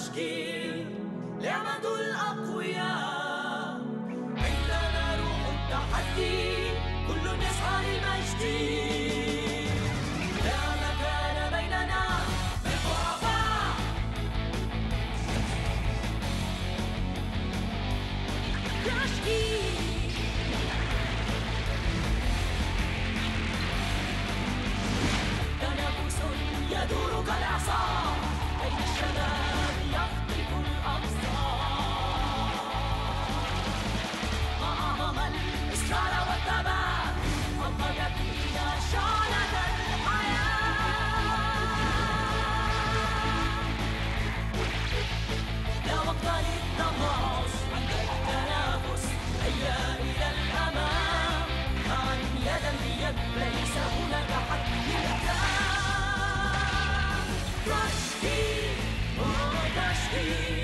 التشكيل نعمة الأقوياء. عندنا روح التحدي كل يسعى للمجد يدور كالإعصار you.